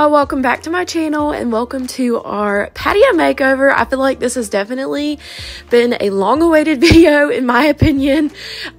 Y'all, welcome back to my channel and welcome to our patio makeover. I feel like this has definitely been a long awaited video in my opinion.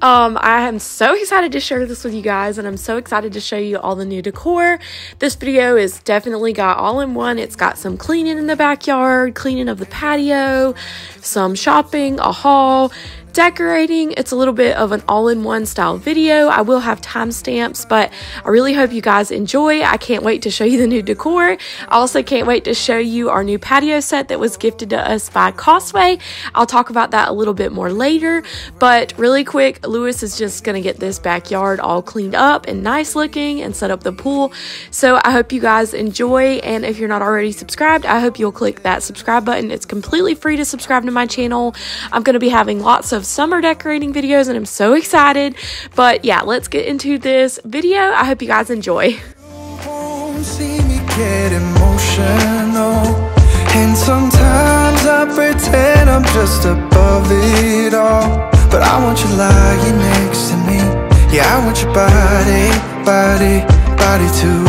Um, I am so excited to share this with you guys and I'm so excited to show you all the new decor. This video is definitely got all in one. It's got some cleaning in the backyard, cleaning of the patio, some shopping, a haul, decorating. It's a little bit of an all-in-one style video. I will have timestamps, but I really hope you guys enjoy. I can't wait to show you the new decor. I also can't wait to show you our new patio set that was gifted to us by Costway. I'll talk about that a little bit more later, but really quick, Lewis is just going to get this backyard all cleaned up and nice looking and set up the pool. So I hope you guys enjoy, and if you're not already subscribed, I hope you'll click that subscribe button. It's completely free to subscribe to my channel. I'm going to be having lots of of summer decorating videos and I'm so excited. But yeah, let's get into this video. I hope you guys enjoy. And sometimes I pretend I'm just above it all But I want you lying next to me Yeah, I want your body, body, body too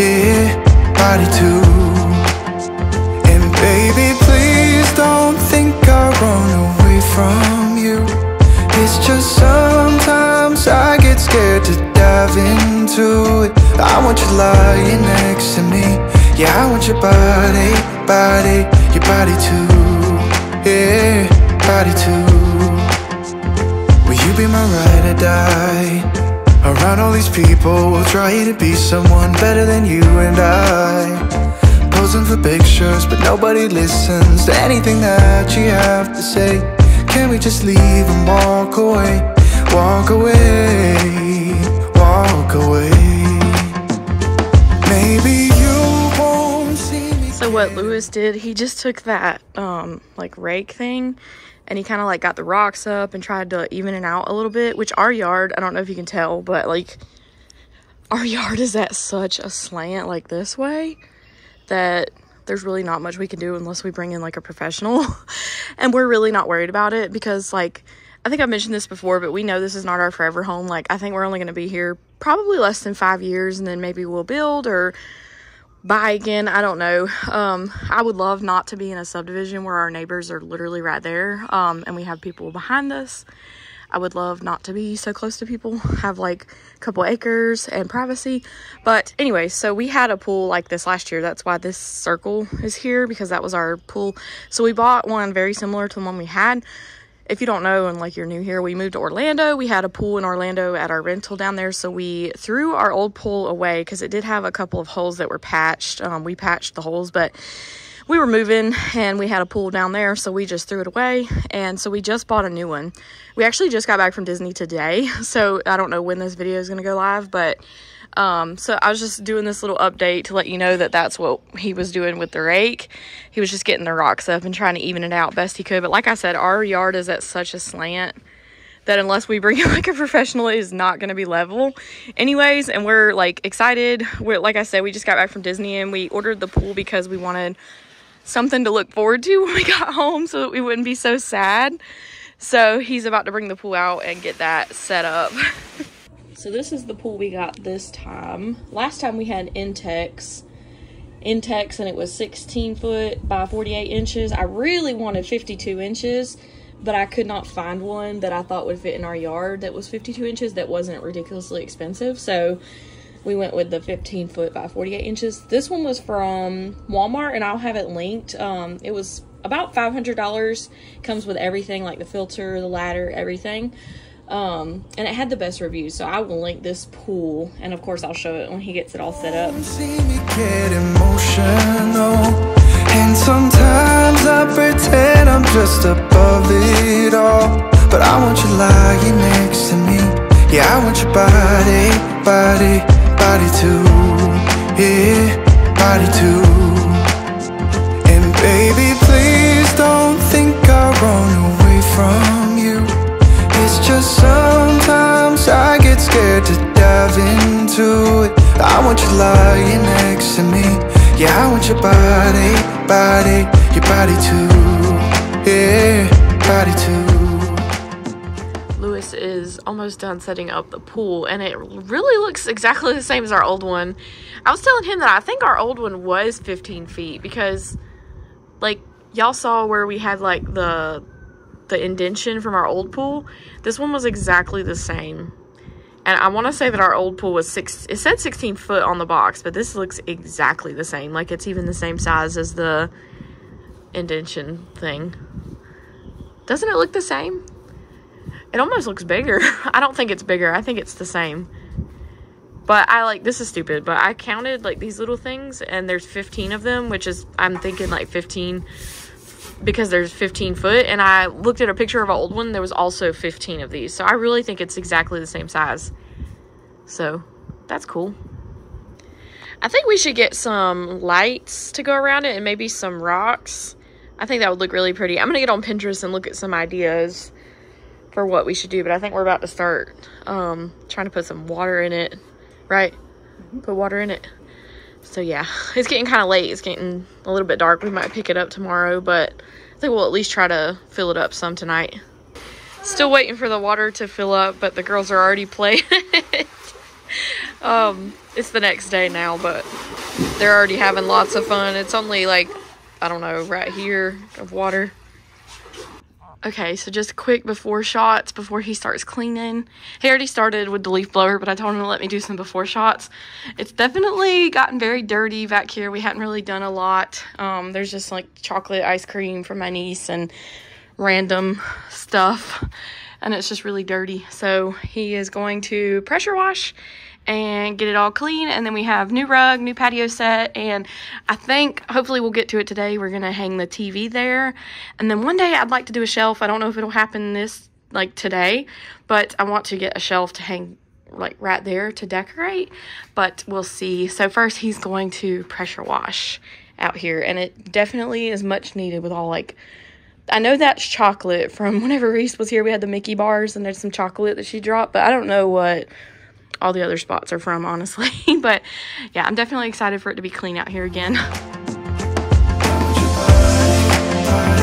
Yeah, body too your body, body, your body too. Yeah, body too. Will you be my ride or die? Around all these people we'll try to be someone better than you and I. Posing for pictures, but nobody listens to anything that you have to say. Can we just leave and walk away? Walk away, what Lewis did, he just took that um like rake thing and he kind of like got the rocks up and tried to even it out a little bit, which our yard, I don't know if you can tell, but like our yard is at such a slant like this way that there's really not much we can do unless we bring in like a professional. and we're really not worried about it because like I think I mentioned this before, but we know this is not our forever home. Like I think we're only going to be here probably less than 5 years and then maybe we'll build or buy again. I don't know. Um, I would love not to be in a subdivision where our neighbors are literally right there um, and we have people behind us. I would love not to be so close to people, have like a couple acres and privacy. But anyway, so we had a pool like this last year. That's why this circle is here because that was our pool. So we bought one very similar to the one we had. If you don't know and like you're new here, we moved to Orlando. We had a pool in Orlando at our rental down there. So we threw our old pool away because it did have a couple of holes that were patched. Um, we patched the holes, but we were moving and we had a pool down there, so we just threw it away. And so we just bought a new one. We actually just got back from Disney today, so I don't know when this video is going to go live, but um, so I was just doing this little update to let you know that that's what he was doing with the rake. He was just getting the rocks up and trying to even it out best he could. But like I said, our yard is at such a slant that unless we bring in like a professional, it is not going to be level anyways. And we're like excited. We're, like I said, we just got back from Disney and we ordered the pool because we wanted something to look forward to when we got home so that we wouldn't be so sad. So he's about to bring the pool out and get that set up. so this is the pool we got this time. Last time we had Intex. Intex and it was 16 foot by 48 inches. I really wanted 52 inches, but I could not find one that I thought would fit in our yard that was 52 inches that wasn't ridiculously expensive. So we went with the 15 foot by 48 inches. This one was from Walmart and I'll have it linked. Um, it was about $500. Comes with everything like the filter, the ladder, everything. Um, and it had the best reviews. So I will link this pool and of course I'll show it when he gets it all set up. And sometimes I pretend I'm just above it all But I want you lying next to me Yeah, I want your body, body body too, yeah, body too And baby, please don't think I run away from dive into it I want you lying next to me Yeah, I want your body, body, your body too Yeah, body too Lewis is almost done setting up the pool and it really looks exactly the same as our old one. I was telling him that I think our old one was 15 feet because like y'all saw where we had like the the indention from our old pool. This one was exactly the same. And I want to say that our old pool was six, it said 16 foot on the box, but this looks exactly the same. Like it's even the same size as the indention thing. Doesn't it look the same? It almost looks bigger. I don't think it's bigger. I think it's the same. But I like, this is stupid, but I counted like these little things and there's 15 of them, which is, I'm thinking like 15 because there's 15 foot and I looked at a picture of an old one there was also 15 of these. So I really think it's exactly the same size. So that's cool. I think we should get some lights to go around it and maybe some rocks. I think that would look really pretty. I'm gonna get on Pinterest and look at some ideas for what we should do but I think we're about to start um, trying to put some water in it. Right? Put water in it so yeah, it's getting kind of late. It's getting a little bit dark. We might pick it up tomorrow, but I think we'll at least try to fill it up some tonight. Still waiting for the water to fill up, but the girls are already playing um, it's the next day now, but they're already having lots of fun. It's only like, I don't know, right here of water. Okay, so just quick before shots before he starts cleaning. He already started with the leaf blower, but I told him to let me do some before shots. It's definitely gotten very dirty back here. We hadn't really done a lot. Um, there's just like chocolate ice cream from my niece and random stuff, and it's just really dirty. So he is going to pressure wash and get it all clean. And then we have new rug, new patio set, and I think hopefully we'll get to it today. We're gonna hang the TV there, and then one day I'd like to do a shelf. I don't know if it'll happen this like today, but I want to get a shelf to hang like right there to decorate, but we'll see. So first he's going to pressure wash out here, and it definitely is much needed with all like I know that's chocolate from whenever Reese was here. We had the Mickey bars and there's some chocolate that she dropped, but I don't know what all the other spots are from, honestly. but yeah, I'm definitely excited for it to be clean out here again.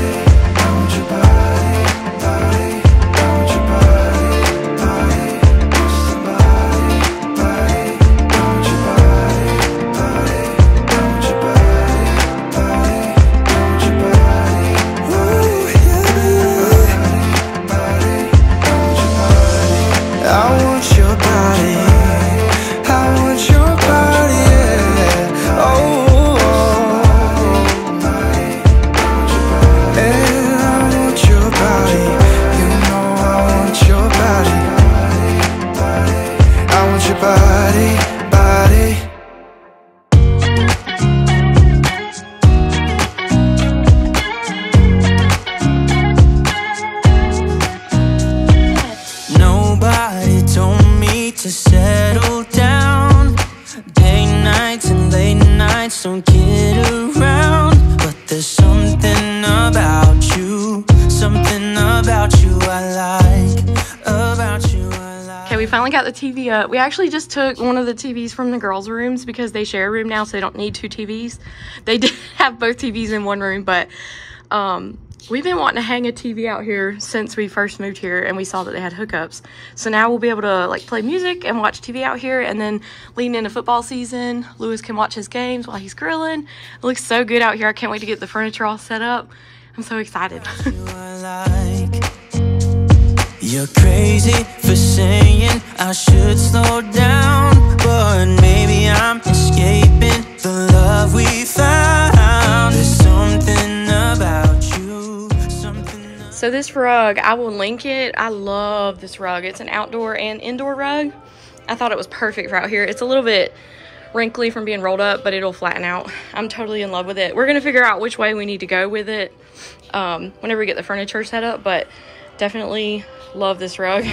TV up. We actually just took one of the TVs from the girls' rooms because they share a room now, so they don't need two TVs. They did have both TVs in one room, but um, we've been wanting to hang a TV out here since we first moved here and we saw that they had hookups. So now we'll be able to like play music and watch TV out here and then lean into football season. Lewis can watch his games while he's grilling. It looks so good out here. I can't wait to get the furniture all set up. I'm so excited. You're crazy for saying I should slow down But maybe I'm escaping the love we found. There's something about you something So this rug, I will link it. I love this rug. It's an outdoor and indoor rug. I thought it was perfect for out here. It's a little bit wrinkly from being rolled up, but it'll flatten out. I'm totally in love with it. We're going to figure out which way we need to go with it um, whenever we get the furniture set up, but definitely Love this rug.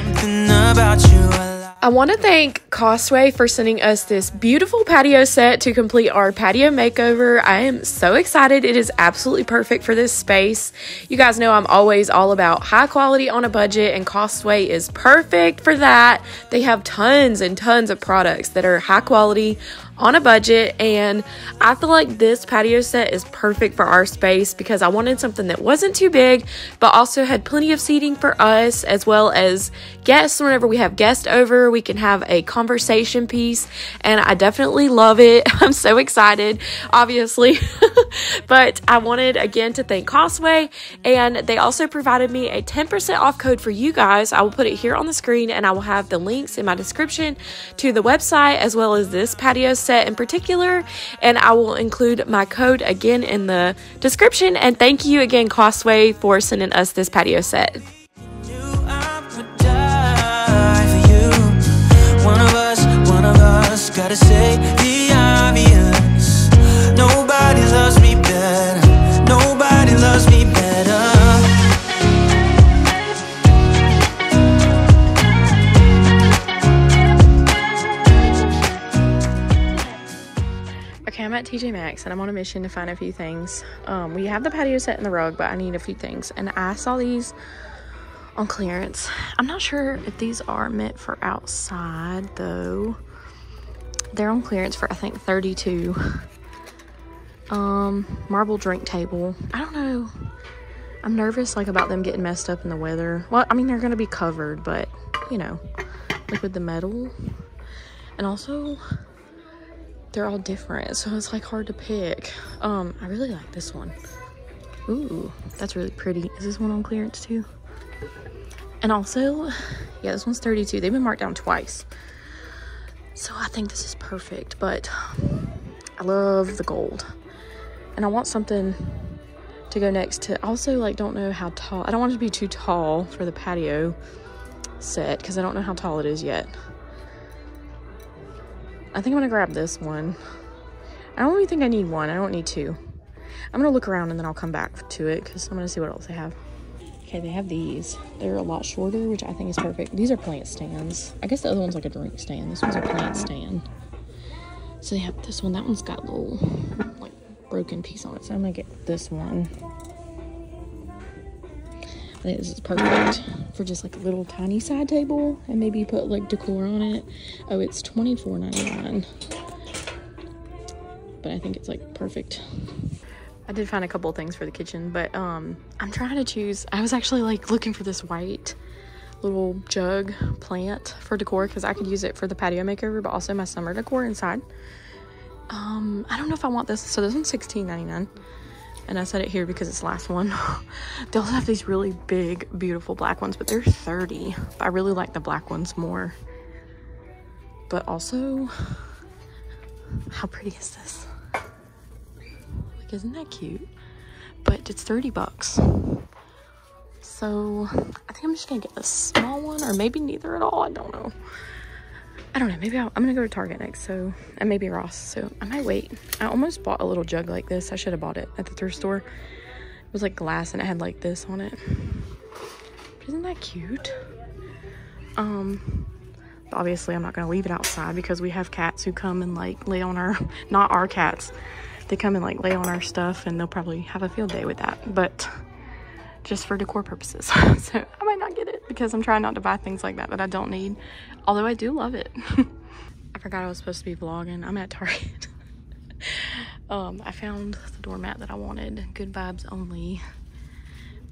I want to thank Costway for sending us this beautiful patio set to complete our patio makeover. I am so excited. It is absolutely perfect for this space. You guys know I'm always all about high quality on a budget, and Costway is perfect for that. They have tons and tons of products that are high quality on a budget and I feel like this patio set is perfect for our space because I wanted something that wasn't too big but also had plenty of seating for us as well as guests. Whenever we have guests over we can have a conversation piece and I definitely love it. I'm so excited obviously. But I wanted again to thank Costway and they also provided me a 10% off code for you guys. I will put it here on the screen and I will have the links in my description to the website as well as this patio set in particular and I will include my code again in the description and thank you again Costway for sending us this patio set. gotta say the obvious. Nobody loves me better. Nobody loves me better. I'm at TJ Maxx and I'm on a mission to find a few things. Um, we have the patio set and the rug, but I need a few things. And I saw these on clearance. I'm not sure if these are meant for outside though. They're on clearance for I think 32. Um, marble drink table. I don't know. I'm nervous like about them getting messed up in the weather. Well, I mean they're gonna be covered, but you know, like with the metal. And also they're all different, so it's like hard to pick. Um, I really like this one. Ooh, that's really pretty. Is this one on clearance too? And also, yeah, this one's 32. They've been marked down twice. So I think this is perfect, but I love the gold. And I want something to go next to, also like don't know how tall, I don't want it to be too tall for the patio set because I don't know how tall it is yet. I think I'm gonna grab this one. I don't really think I need one, I don't need two. I'm gonna look around and then I'll come back to it because I'm gonna see what else they have. Okay, they have these. They're a lot shorter, which I think is perfect. These are plant stands. I guess the other one's like a drink stand. This one's a plant stand. So they have this one. That one's got a little like broken piece on it. So I'm gonna get this one. I this is perfect for just like a little tiny side table and maybe you put like decor on it. Oh, it's $24.99. But I think it's like perfect. I did find a couple things for the kitchen, but um, I'm trying to choose. I was actually like looking for this white little jug plant for decor because I could use it for the patio makeover, but also my summer decor inside. Um, I don't know if I want this. So this one's $16.99. And I said it here because it's the last one. they also have these really big, beautiful black ones, but they're 30. I really like the black ones more. But also, how pretty is this? Like, isn't that cute? But it's 30 bucks. So I think I'm just gonna get the small one or maybe neither at all. I don't know. I don't know. Maybe i am gonna go to Target next. So and maybe Ross. So I might wait. I almost bought a little jug like this. I should have bought it at the thrift store. It was like glass and it had like this on it. Isn't that cute? Um, obviously I'm not gonna leave it outside because we have cats who come and like lay on our, not our cats, they come and like lay on our stuff and they'll probably have a field day with that but just for decor purposes so i might not get it because i'm trying not to buy things like that that i don't need although i do love it. I forgot i was supposed to be vlogging. I'm at target. Um i found the doormat that i wanted. Good vibes only.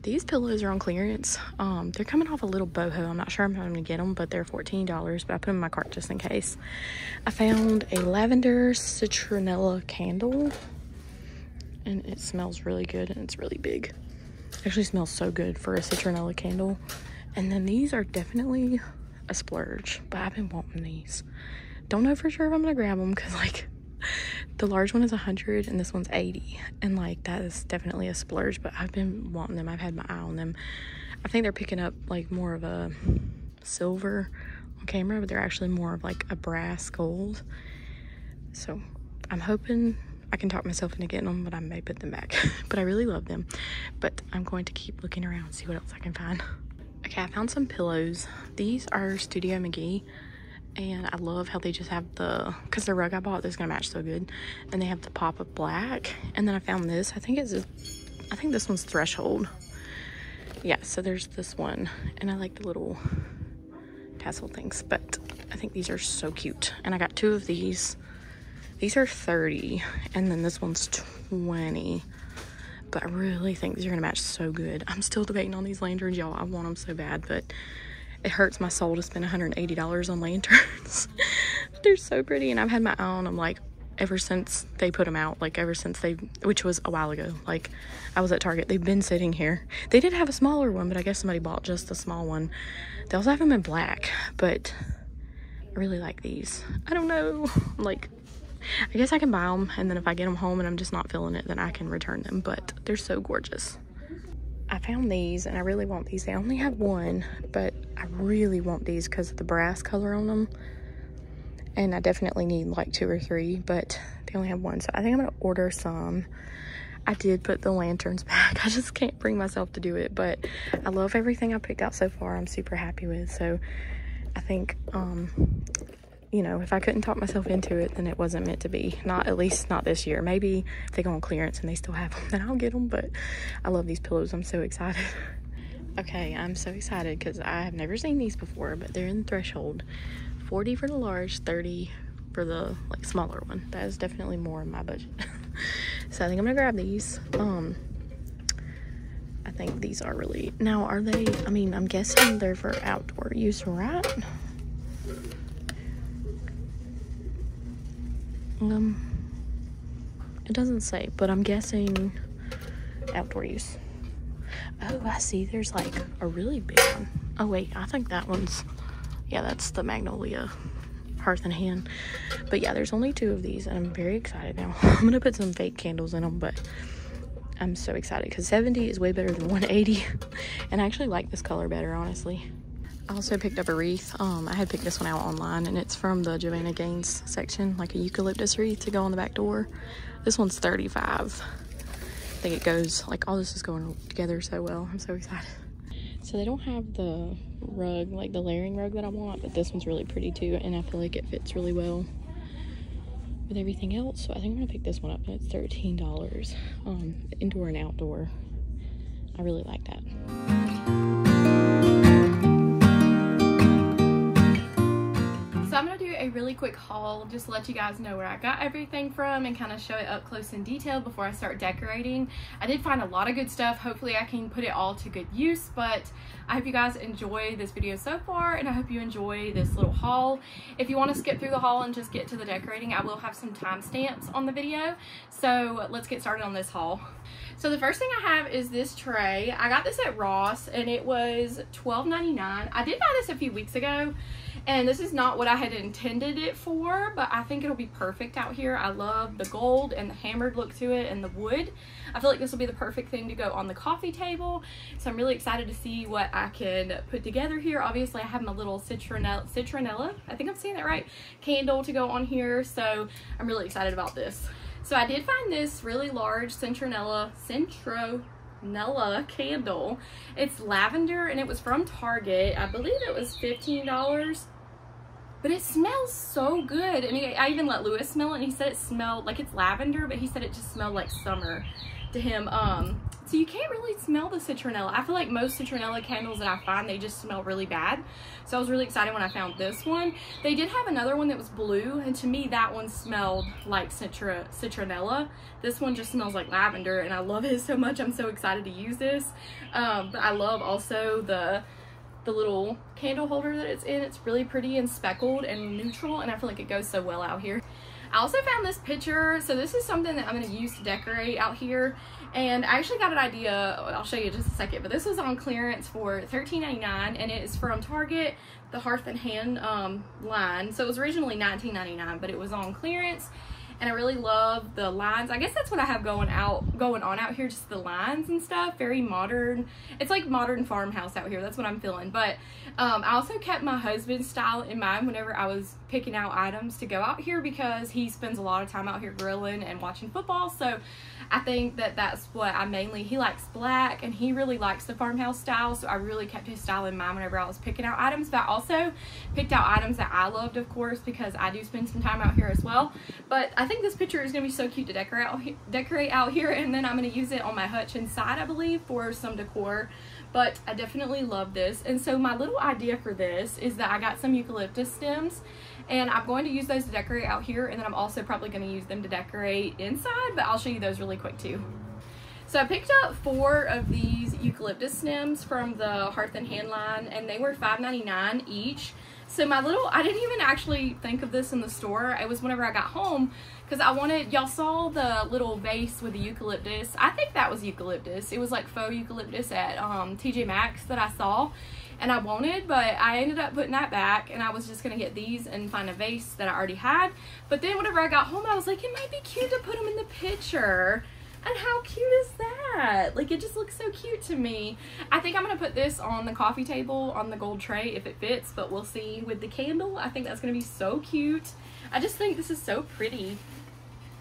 These pillows are on clearance. Um they're coming off a little boho. I'm not sure i'm going to get them but they're 14 dollars but i put them in my cart just in case. I found a lavender citronella candle and it smells really good and it's really big. It actually smells so good for a citronella candle. And then these are definitely a splurge but i've been wanting these. Don't know for sure if i'm gonna grab them because like the large one is 100 and this one's 80 and like that is definitely a splurge but i've been wanting them. I've had my eye on them. I think they're picking up like more of a silver on camera but they're actually more of like a brass gold. So i'm hoping i can talk myself into getting them but i may put them back. But i really love them. But i'm going to keep looking around see what else i can find okay i found some pillows. These are studio mcgee and I love how they just have the because the rug I bought is gonna match so good and they have the pop of black and then I found this. I think it's I think this one's threshold. Yeah so there's this one and I like the little tassel things but I think these are so cute and I got two of these. These are 30 and then this one's 20. But I really think these are gonna match so good. I'm still debating on these lanterns, y'all. I want them so bad, but it hurts my soul to spend $180 on lanterns. They're so pretty and I've had my on them like ever since they put them out like ever since they which was a while ago like i was at target they've been sitting here they did have a smaller one but i guess somebody bought just the small one they also have them in black but i really like these i don't know like i guess i can buy them and then if i get them home and i'm just not feeling it then i can return them but they're so gorgeous I found these and I really want these. They only have one, but I really want these because of the brass color on them and I definitely need like two or three, but they only have one. So I think I'm gonna order some. I did put the lanterns back. I just can't bring myself to do it, but I love everything I picked out so far. I'm super happy with. So I think, um, you know, if I couldn't talk myself into it, then it wasn't meant to be. Not at least not this year. Maybe if they go on clearance and they still have them, then I'll get them. But I love these pillows. I'm so excited. okay, I'm so excited because I have never seen these before, but they're in threshold. 40 for the large 30 for the like smaller one that is definitely more in my budget so i think i'm gonna grab these um i think these are really now are they i mean i'm guessing they're for outdoor use right um it doesn't say but i'm guessing outdoor use oh i see there's like a really big one. Oh wait i think that one's yeah, that's the Magnolia Hearth and Hand. But yeah, there's only two of these, and I'm very excited now. I'm gonna put some fake candles in them, but I'm so excited because 70 is way better than 180, and I actually like this color better, honestly. I also picked up a wreath. Um, I had picked this one out online, and it's from the Joanna Gaines section, like a eucalyptus wreath to go on the back door. This one's 35. I think it goes, like all this is going together so well. I'm so excited. So they don't have the rug, like the layering rug that I want, but this one's really pretty too, and I feel like it fits really well with everything else. So I think I'm gonna pick this one up, and it's $13. Um, indoor and outdoor. I really like that. A really quick haul just to let you guys know where I got everything from and kind of show it up close and detailed before I start decorating. I did find a lot of good stuff. Hopefully I can put it all to good use, but I hope you guys enjoy this video so far and I hope you enjoy this little haul. If you want to skip through the haul and just get to the decorating, I will have some timestamps on the video. So let's get started on this haul. So the first thing I have is this tray. I got this at Ross and it was $12.99. I did buy this a few weeks ago and this is not what I had intended it for, but I think it'll be perfect out here. I love the gold and the hammered look to it and the wood. I feel like this will be the perfect thing to go on the coffee table. So I'm really excited to see what I can put together here. Obviously, I have my little citronella, citronella, I think I'm saying that right, candle to go on here. So I'm really excited about this. So I did find this really large Centronella, centro Nella candle. It's lavender and it was from Target. I believe it was $15 but it smells so good. I mean, I even let Lewis smell it and he said it smelled like it's lavender, but he said it just smelled like summer to him. Um, so you can't really smell the citronella. I feel like most citronella candles that I find, they just smell really bad. So I was really excited when I found this one. They did have another one that was blue, and to me, that one smelled like citra citronella. This one just smells like lavender, and I love it so much. I'm so excited to use this. Um, but I love also the the little candle holder that it's in. It's really pretty and speckled and neutral and I feel like it goes so well out here. I also found this picture. So this is something that I'm going to use to decorate out here. And I actually got an idea. I'll show you just a second. But this was on clearance for $13.99 and it is from Target, the Hearth and Hand um, line. So it was originally $19.99 but it was on clearance and I really love the lines. I guess that's what I have going out, going on out here, just the lines and stuff. Very modern. It's like modern farmhouse out here. That's what I'm feeling. But um, I also kept my husband's style in mind whenever I was picking out items to go out here because he spends a lot of time out here grilling and watching football. So I think that that's what I mainly, he likes black and he really likes the farmhouse style. So I really kept his style in mind whenever I was picking out items. But I also picked out items that I loved, of course, because I do spend some time out here as well. But I think this picture is going to be so cute to decorate out, decorate out here. And then I'm going to use it on my hutch inside, I believe, for some decor but I definitely love this. And so my little idea for this is that I got some eucalyptus stems And I'm going to use those to decorate out here and then I'm also probably going to use them to decorate inside, but I'll show you those really quick too. So I picked up four of these eucalyptus stems from the Hearth and Hand line and they were $5.99 each. So my little, I didn't even actually think of this in the store. It was whenever I got home because I wanted, y'all saw the little vase with the eucalyptus. I think that was eucalyptus. It was like faux eucalyptus at um, TJ Maxx that I saw and I wanted, but I ended up putting that back and I was just going to get these and find a vase that I already had. But then whenever I got home, I was like, it might be cute to put them in the picture. And how cute is that? Like, it just looks so cute to me. I think I'm to put this on the coffee table on the gold tray if it fits, but we'll see. With the candle, I think that's to be so cute. I just think this is so pretty.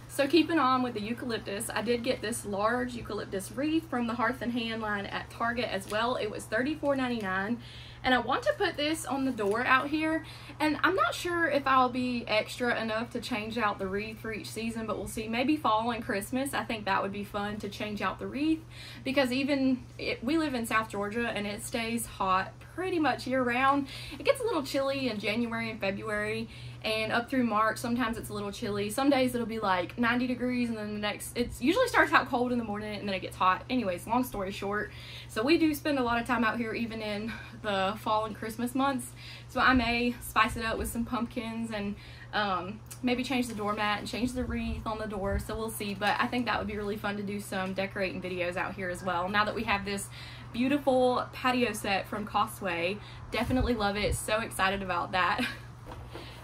So keeping on with the eucalyptus, I did get this large eucalyptus wreath from the Hearth and Hand line at Target as well. It was $34.99 and I want to put this on the door out here and I'm not sure if I'll be extra enough to change out the wreath for each season but we'll see. Maybe fall and Christmas I think that would be fun to change out the wreath because even it, we live in South Georgia and it stays hot pretty much year round. It gets a little chilly in January and February and up through March sometimes it's a little chilly. Some days it'll be like 90 degrees and then the next it usually starts out cold in the morning and then it gets hot. Anyways long story short so we do spend a lot of time out here even in the fall and Christmas months. So I may spice it up with some pumpkins and um, maybe change the doormat and change the wreath on the door so we'll see but I think that would be really fun to do some decorating videos out here as well now that we have this beautiful patio set from Costway definitely love it so excited about that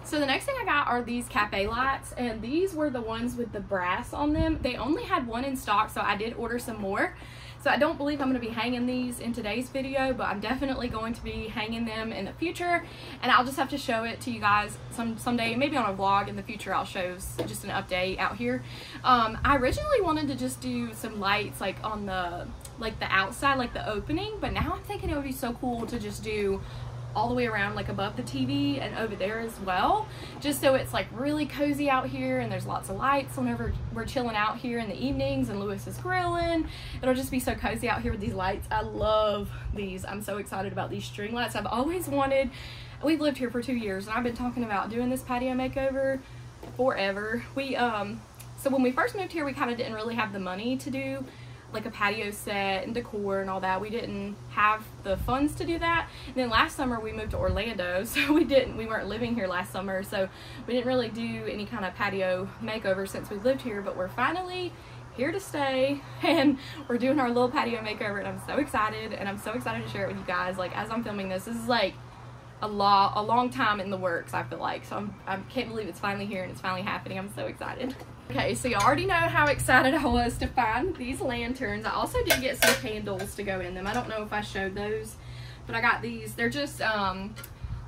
So the next thing I got are these cafe lights and these were the ones with the brass on them. They only had one in stock so I did order some more. So I don't believe I'm going to be hanging these in today's video, but I'm definitely going to be hanging them in the future. And I'll just have to show it to you guys some someday, maybe on a vlog in the future I'll show just an update out here. Um, I originally wanted to just do some lights like on the like the outside, like the opening, but now I'm thinking it would be so cool to just do all the way around like above the TV and over there as well just so it's like really cozy out here and there's lots of lights whenever we're chilling out here in the evenings and Lewis is grilling. It'll just be so cozy out here with these lights. I love these. I'm so excited about these string lights. I've always wanted we've lived here for two years and I've been talking about doing this patio makeover forever. We um so when we first moved here we kind of didn't really have the money to do like a patio set and decor and all that. We didn't have the funds to do that. And then last summer we moved to Orlando, so we didn't, we weren't living here last summer, so we didn't really do any kind of patio makeover since we lived here, but we're finally here to stay and we're doing our little patio makeover and I'm so excited and I'm so excited to share it with you guys. Like as I'm filming this, this is like a lot, a long time in the works, I feel like. So I'm, I can't believe it's finally here and it's finally happening. I'm so excited. Okay, so you already know how excited I was to find these lanterns. I also did get some candles to go in them. I don't know if I showed those, but I got these. They're just um,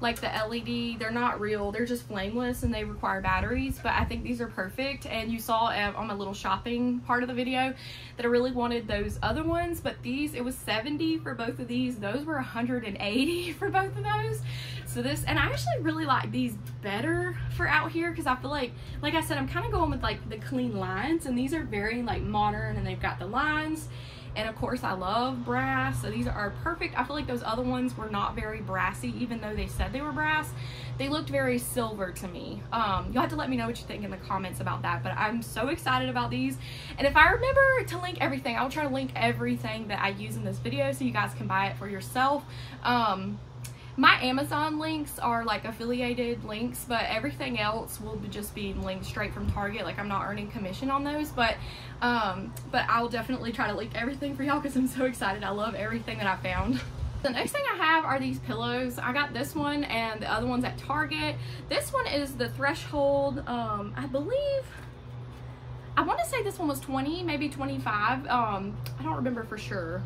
like the LED. They're not real. They're just flameless and they require batteries, but I think these are perfect. And you saw um, on my little shopping part of the video that I really wanted those other ones, but these, it was 70 for both of these. Those were 180 for both of those. So this, and I actually really like these better for out here because I feel like, like I said, I'm kind of going with like the clean lines and these are very like modern and they've got the lines. And of course I love brass, so these are perfect. I feel like those other ones were not very brassy, even though they said they were brass. They looked very silver to me. Um, you'll have to let me know what you think in the comments about that, but I'm so excited about these. And if I remember to link everything, I'll try to link everything that I use in this video so you guys can buy it for yourself. Um, my Amazon links are like affiliated links, but everything else will just be linked straight from Target. Like I'm not earning commission on those, but um, but I'll definitely try to link everything for y'all because I'm so excited. I love everything that I found. The next thing I have are these pillows. I got this one and the other one's at Target. This one is the Threshold, um, I believe, I want to say this one was 20, maybe 25. Um, I don't remember for sure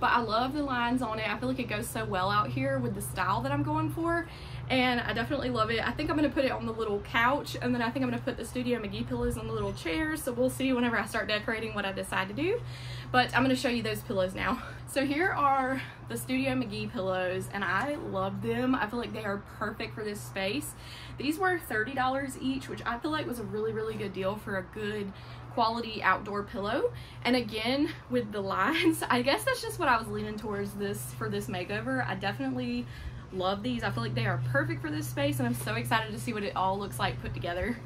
but I love the lines on it. I feel like it goes so well out here with the style that I'm going for and I definitely love it. I think I'm going to put it on the little couch and then I think I'm going to put the Studio McGee pillows on the little chairs so we'll see whenever I start decorating what I decide to do but I'm going to show you those pillows now. So here are the Studio McGee pillows and I love them. I feel like they are perfect for this space. These were $30 each which I feel like was a really really good deal for a good quality outdoor pillow. And again, with the lines, I guess that's just what I was leaning towards this for this makeover. I definitely love these. I feel like they are perfect for this space and I'm so excited to see what it all looks like put together.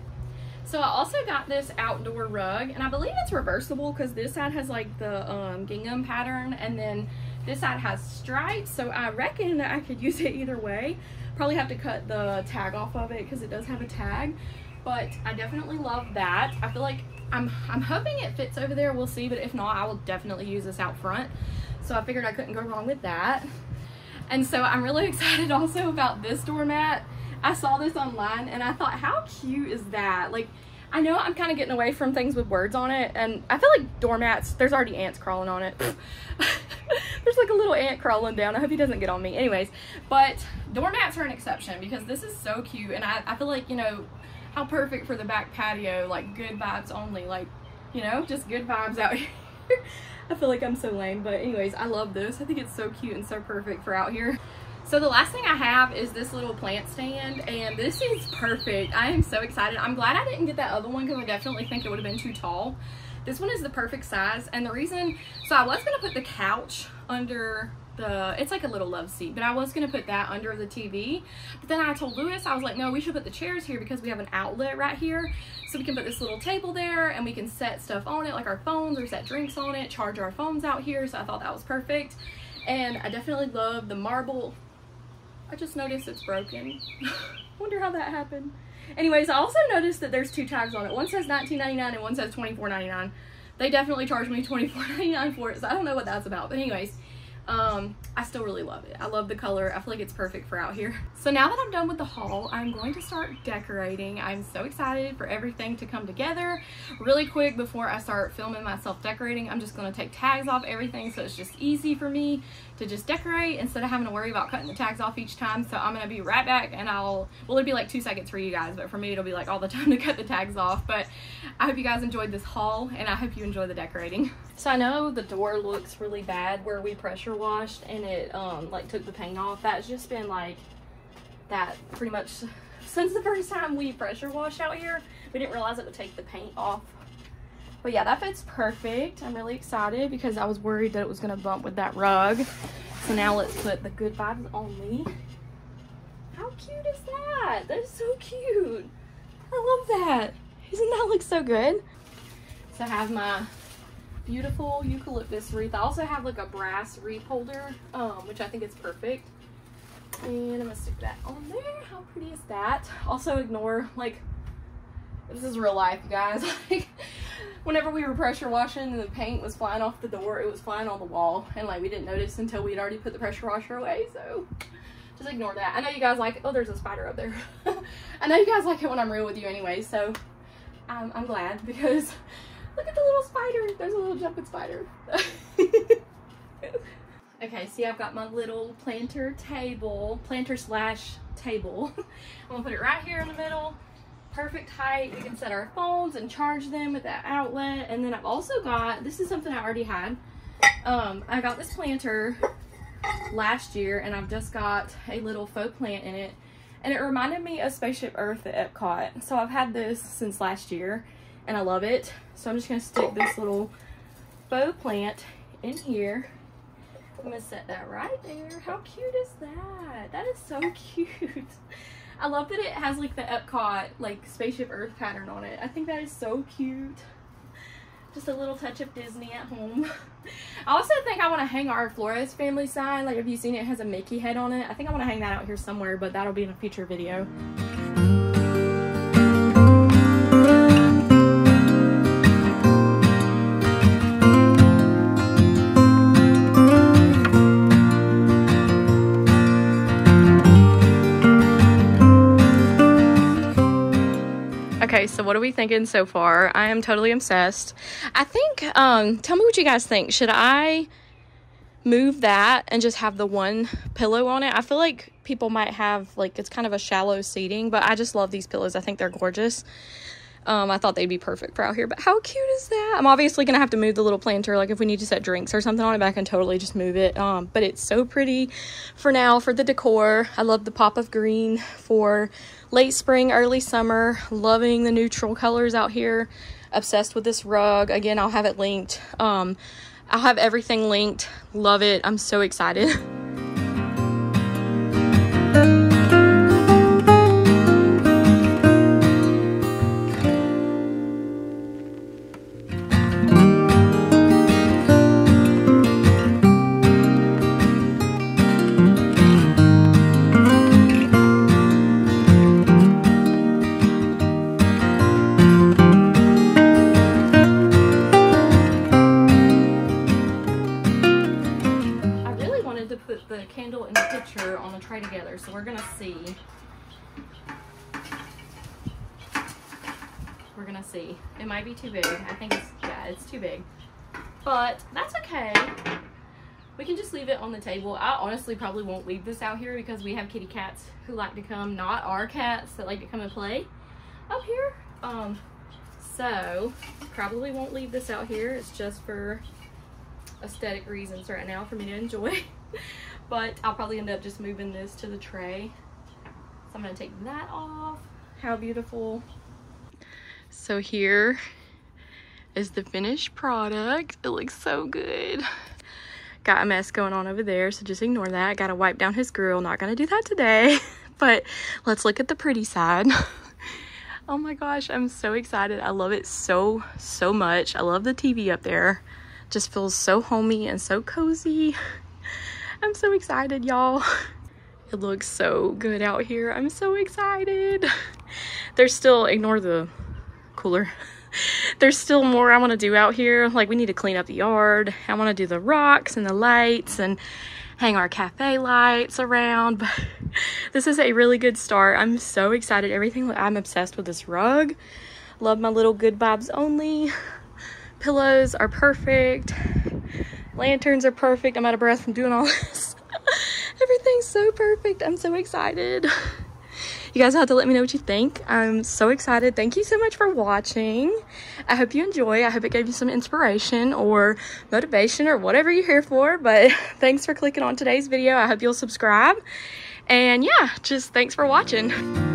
So I also got this outdoor rug and I believe it's reversible because this side has like the um, gingham pattern and then this side has stripes. So I reckon that I could use it either way. Probably have to cut the tag off of it because it does have a tag. But I definitely love that. I feel like I'm, I'm hoping it fits over there. We'll see. But if not, I will definitely use this out front. So I figured I couldn't go wrong with that. And so I'm really excited also about this doormat. I saw this online and I thought, how cute is that? Like, I know I'm kind of getting away from things with words on it, and I feel like doormats, there's already ants crawling on it. there's like a little ant crawling down. I hope he doesn't get on me. Anyways, but doormats are an exception because this is so cute, and I, I feel like, you know, how perfect for the back patio, like good vibes only, like, you know, just good vibes out here. I feel like I'm so lame, but anyways, I love this. I think it's so cute and so perfect for out here. So the last thing I have is this little plant stand and this is perfect. I am so excited. I'm glad I didn't get that other one because I definitely think it would have been too tall. This one is the perfect size and the reason, so I was going to put the couch under the, it's like a little love seat, but I was to put that under the TV. But then I told Lewis, I was like, no, we should put the chairs here because we have an outlet right here. So we can put this little table there and we can set stuff on it like our phones or set drinks on it, charge our phones out here. So I thought that was perfect. And I definitely love the marble I just noticed it's broken. Wonder how that happened. Anyways, I also noticed that there's two tags on it. One says $19.99 and one says $24.99. They definitely charged me $24.99 for it, so I don't know what that's about. But anyways, um, I still really love it. I love the color. I feel like it's perfect for out here. So now that I'm done with the haul, I'm going to start decorating. I'm so excited for everything to come together. Really quick before I start filming myself decorating, I'm just going to take tags off everything so it's just easy for me to just decorate instead of having to worry about cutting the tags off each time. So I'm going to be right back and I'll, well it'll be like two seconds for you guys, but for me it'll be like all the time to cut the tags off. But I hope you guys enjoyed this haul and I hope you enjoy the decorating. So I know the door looks really bad where we pressure washed and it um like took the paint off. That's just been like that pretty much since the first time we pressure washed out here. We didn't realize it would take the paint off. But yeah, that fits perfect. I'm really excited because I was worried that it was going to bump with that rug. So now let's put the good vibes only. How cute is that? That is so cute. I love that. Doesn't that look so good? So I have my beautiful eucalyptus wreath. I also have like a brass wreath holder, um, which I think is perfect. And I'm gonna stick that on there. How pretty is that? Also ignore, like, this is real life, guys. like, whenever we were pressure washing and the paint was flying off the door, it was flying on the wall. And like, we didn't notice until we'd already put the pressure washer away. So just ignore that. I know you guys like, oh, there's a spider up there. I know you guys like it when I'm real with you anyway. So um, I'm glad because Look at the little spider. There's a little jumping spider. okay, see I've got my little planter table, planter slash table. I'm gonna put it right here in the middle. Perfect height. We can set our phones and charge them with that outlet. And then I've also got, this is something I already had. Um, I got this planter last year and I've just got a little faux plant in it. And it reminded me of Spaceship Earth at Epcot. So I've had this since last year and I love it. So I'm just gonna stick this little faux plant in here. I'm gonna set that right there. How cute is that? That is so cute. I love that it has like the Epcot like spaceship earth pattern on it. I think that is so cute. Just a little touch of Disney at home. I also think I want to hang our Flores family sign. Like, have you seen it? It has a Mickey head on it. I think I want to hang that out here somewhere, but that'll be in a future video. So what are we thinking so far? I am totally obsessed. I think, um, tell me what you guys think. Should I move that and just have the one pillow on it? I feel like people might have, like, it's kind of a shallow seating, but I just love these pillows. I think they're gorgeous. Um, I thought they'd be perfect for out here, but how cute is that? I'm obviously going to have to move the little planter, like if we need to set drinks or something on it, but I can totally just move it. Um, but it's so pretty for now for the decor. I love the pop of green for late spring, early summer. Loving the neutral colors out here. Obsessed with this rug. Again, I'll have it linked. Um, I'll have everything linked. Love it. I'm so excited. probably won't leave this out here because we have kitty cats who like to come, not our cats that like to come and play up here. Um, so probably won't leave this out here. It's just for aesthetic reasons right now for me to enjoy. but I'll probably end up just moving this to the tray. So I'm gonna take that off. How beautiful. So here is the finished product. It looks so good. Got a mess going on over there, so just ignore that. Gotta wipe down his grill. Not gonna do that today. but let's look at the pretty side. oh my gosh, I'm so excited. I love it so, so much. I love the TV up there. Just feels so homey and so cozy. I'm so excited, y'all. It looks so good out here. I'm so excited. There's still, ignore the cooler. There's still more I want to do out here. Like we need to clean up the yard. I want to do the rocks and the lights and hang our cafe lights around. But this is a really good start. I'm so excited. Everything, I'm obsessed with this rug. Love my little good vibes only. Pillows are perfect. Lanterns are perfect. I'm out of breath from doing all this. Everything's so perfect. I'm so excited you guys have to let me know what you think. I'm so excited. Thank you so much for watching. I hope you enjoy. I hope it gave you some inspiration or motivation or whatever you're here for. But thanks for clicking on today's video. I hope you'll subscribe. And yeah, just thanks for watching.